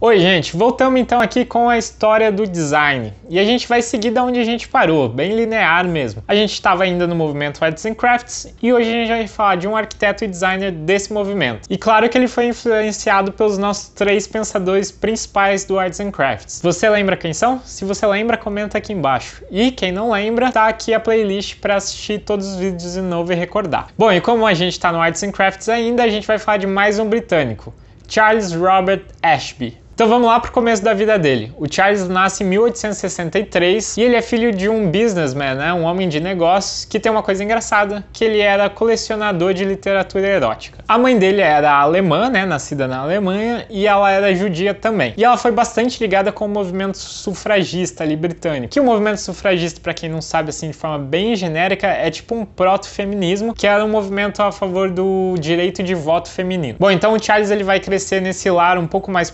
Oi, gente, voltamos então aqui com a história do design. E a gente vai seguir da onde a gente parou, bem linear mesmo. A gente estava ainda no movimento Arts and Crafts e hoje a gente vai falar de um arquiteto e designer desse movimento. E claro que ele foi influenciado pelos nossos três pensadores principais do Arts and Crafts. Você lembra quem são? Se você lembra, comenta aqui embaixo. E quem não lembra, tá aqui a playlist para assistir todos os vídeos de novo e recordar. Bom, e como a gente está no Arts and Crafts ainda, a gente vai falar de mais um britânico, Charles Robert Ashby. Então vamos lá para o começo da vida dele. O Charles nasce em 1863 e ele é filho de um businessman, né, um homem de negócios, que tem uma coisa engraçada, que ele era colecionador de literatura erótica. A mãe dele era alemã, né, nascida na Alemanha, e ela era judia também. E ela foi bastante ligada com o movimento sufragista ali britânico. Que o movimento sufragista, para quem não sabe assim de forma bem genérica, é tipo um proto-feminismo, que era um movimento a favor do direito de voto feminino. Bom, então o Charles ele vai crescer nesse lar um pouco mais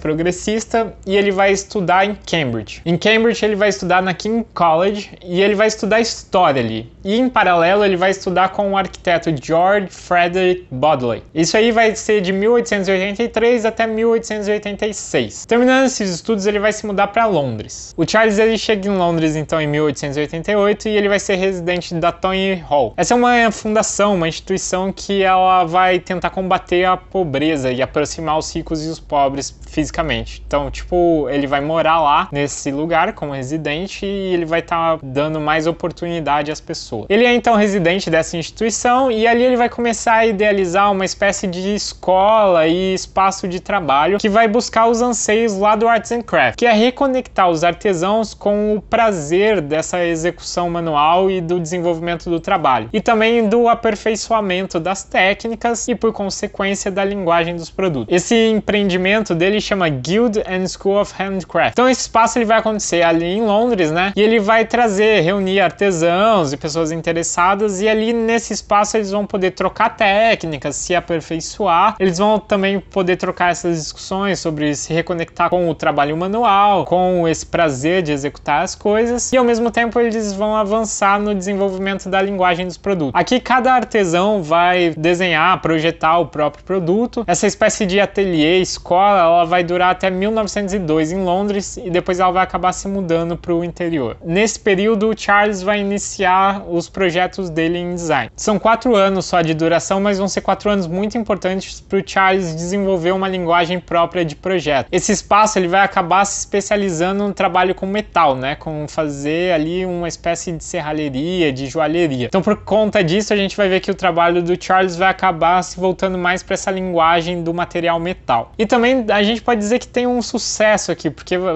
e ele vai estudar em Cambridge. Em Cambridge ele vai estudar na King College e ele vai estudar história ali. E em paralelo ele vai estudar com o arquiteto George Frederick Bodley. Isso aí vai ser de 1883 até 1886. Terminando esses estudos ele vai se mudar para Londres. O Charles ele chega em Londres então em 1888 e ele vai ser residente da Tony Hall. Essa é uma fundação, uma instituição que ela vai tentar combater a pobreza e aproximar os ricos e os pobres fisicamente. Então, tipo, ele vai morar lá nesse lugar como residente e ele vai estar tá dando mais oportunidade às pessoas. Ele é então residente dessa instituição e ali ele vai começar a idealizar uma espécie de escola e espaço de trabalho que vai buscar os anseios lá do Arts and Crafts, que é reconectar os artesãos com o prazer dessa execução manual e do desenvolvimento do trabalho, e também do aperfeiçoamento das técnicas e por consequência da linguagem dos produtos. Esse empreendimento dele chama Guild Guild and School of Handcraft. Então esse espaço ele vai acontecer ali em Londres, né? E ele vai trazer, reunir artesãos e pessoas interessadas e ali nesse espaço eles vão poder trocar técnicas, se aperfeiçoar. Eles vão também poder trocar essas discussões sobre se reconectar com o trabalho manual, com esse prazer de executar as coisas e ao mesmo tempo eles vão avançar no desenvolvimento da linguagem dos produtos. Aqui cada artesão vai desenhar, projetar o próprio produto. Essa espécie de ateliê, escola, ela vai durar até 1902 em Londres e depois ela vai acabar se mudando para o interior. Nesse período, Charles vai iniciar os projetos dele em design. São quatro anos só de duração, mas vão ser quatro anos muito importantes para o Charles desenvolver uma linguagem própria de projeto. Esse espaço ele vai acabar se especializando no trabalho com metal, né, com fazer ali uma espécie de serralheria, de joalheria. Então, por conta disso, a gente vai ver que o trabalho do Charles vai acabar se voltando mais para essa linguagem do material metal. E também a gente pode dizer que tem um sucesso aqui, porque uh,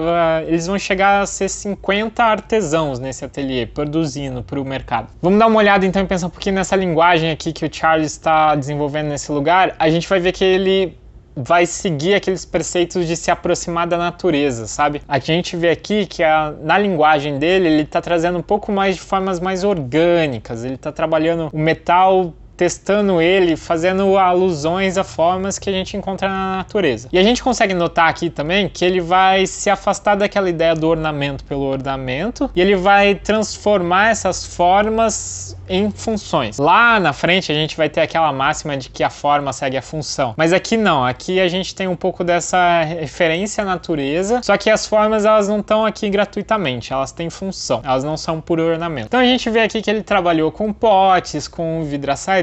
eles vão chegar a ser 50 artesãos nesse ateliê, produzindo para o mercado. Vamos dar uma olhada então e pensar um pouquinho nessa linguagem aqui que o Charles está desenvolvendo nesse lugar. A gente vai ver que ele vai seguir aqueles preceitos de se aproximar da natureza, sabe? A gente vê aqui que a, na linguagem dele ele está trazendo um pouco mais de formas mais orgânicas, ele está trabalhando o metal testando ele, fazendo alusões a formas que a gente encontra na natureza. E a gente consegue notar aqui também que ele vai se afastar daquela ideia do ornamento pelo ornamento e ele vai transformar essas formas em funções. Lá na frente a gente vai ter aquela máxima de que a forma segue a função, mas aqui não, aqui a gente tem um pouco dessa referência à natureza, só que as formas elas não estão aqui gratuitamente, elas têm função, elas não são por ornamento. Então a gente vê aqui que ele trabalhou com potes, com vidraçaria,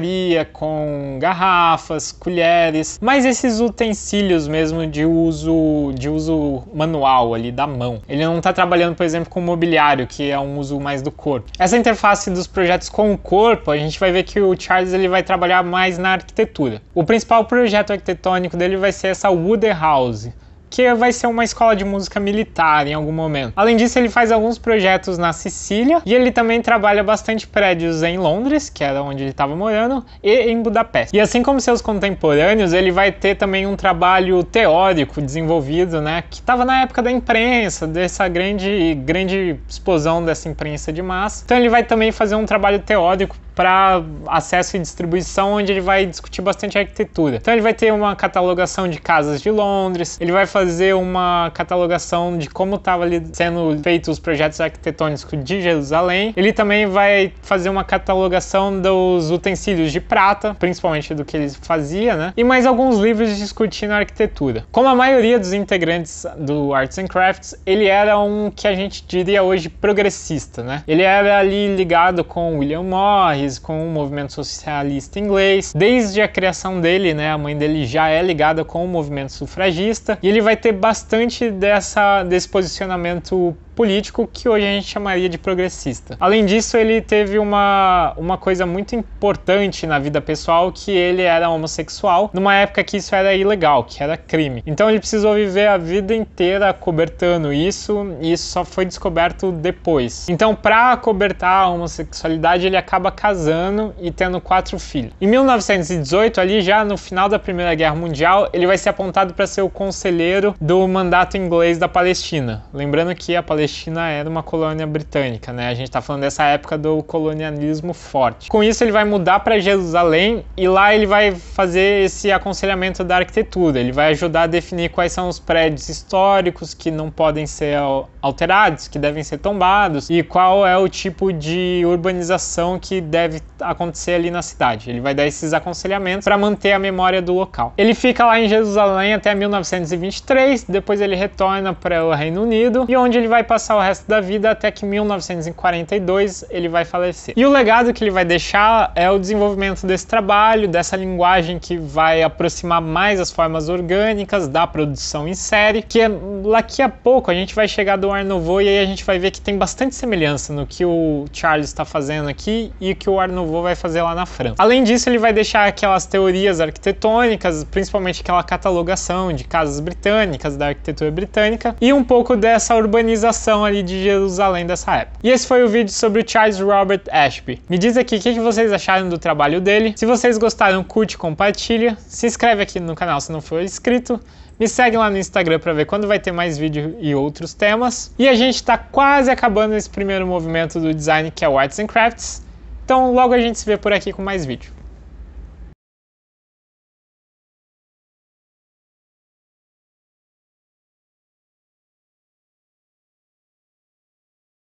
com garrafas, colheres, mas esses utensílios mesmo de uso de uso manual ali da mão. Ele não está trabalhando, por exemplo, com mobiliário, que é um uso mais do corpo. Essa interface dos projetos com com o corpo, a gente vai ver que o Charles ele vai trabalhar mais na arquitetura. O principal projeto arquitetônico dele vai ser essa Wooden House, que vai ser uma escola de música militar em algum momento. Além disso, ele faz alguns projetos na Sicília e ele também trabalha bastante prédios em Londres, que era onde ele estava morando, e em Budapeste. E assim como seus contemporâneos, ele vai ter também um trabalho teórico desenvolvido, né, que estava na época da imprensa, dessa grande grande explosão dessa imprensa de massa. Então ele vai também fazer um trabalho teórico para acesso e distribuição, onde ele vai discutir bastante arquitetura. Então ele vai ter uma catalogação de casas de Londres, ele vai fazer uma catalogação de como estava sendo feitos os projetos arquitetônicos de Jerusalém. Ele também vai fazer uma catalogação dos utensílios de prata, principalmente do que ele fazia, né? E mais alguns livros discutindo arquitetura. Como a maioria dos integrantes do Arts and Crafts, ele era um que a gente diria hoje progressista, né? Ele era ali ligado com William Morris, com o movimento socialista inglês. Desde a criação dele, né, a mãe dele já é ligada com o movimento sufragista e ele vai ter bastante dessa desse posicionamento político que hoje a gente chamaria de progressista. Além disso, ele teve uma, uma coisa muito importante na vida pessoal que ele era homossexual, numa época que isso era ilegal, que era crime. Então ele precisou viver a vida inteira cobertando isso, e isso só foi descoberto depois. Então, para cobertar a homossexualidade, ele acaba casando e tendo quatro filhos. Em 1918, ali já no final da Primeira Guerra Mundial, ele vai ser apontado para ser o conselheiro do mandato inglês da Palestina. Lembrando que a Palestina Palestina era uma colônia britânica, né? A gente está falando dessa época do colonialismo forte. Com isso, ele vai mudar para Jerusalém e lá ele vai fazer esse aconselhamento da arquitetura. Ele vai ajudar a definir quais são os prédios históricos que não podem ser alterados, que devem ser tombados e qual é o tipo de urbanização que deve acontecer ali na cidade. Ele vai dar esses aconselhamentos para manter a memória do local. Ele fica lá em Jerusalém até 1923, depois ele retorna para o Reino Unido e onde ele vai passar o resto da vida até que 1942 ele vai falecer. E o legado que ele vai deixar é o desenvolvimento desse trabalho, dessa linguagem que vai aproximar mais as formas orgânicas da produção em série, que é, daqui a pouco a gente vai chegar do Art Nouveau e aí a gente vai ver que tem bastante semelhança no que o Charles está fazendo aqui e o que o Art Nouveau vai fazer lá na França. Além disso, ele vai deixar aquelas teorias arquitetônicas, principalmente aquela catalogação de casas britânicas, da arquitetura britânica, e um pouco dessa urbanização ali de Jerusalém dessa época. E esse foi o vídeo sobre o Charles Robert Ashby. Me diz aqui o que, vocês acharam do trabalho dele. Se vocês gostaram, curte, compartilha. Se inscreve aqui no canal se não for inscrito. Me segue lá no Instagram para ver quando vai ter mais vídeo e outros temas. E a gente está quase acabando esse primeiro movimento do design que é o Arts and Crafts. Então logo a gente se vê por aqui com mais vídeo.